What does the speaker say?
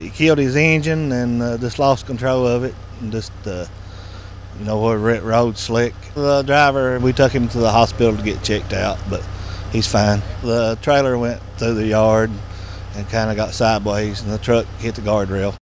He killed his engine and uh, just lost control of it and just, uh, you know, where road slick. The driver, we took him to the hospital to get checked out, but he's fine. The trailer went through the yard and kind of got sideways and the truck hit the guardrail.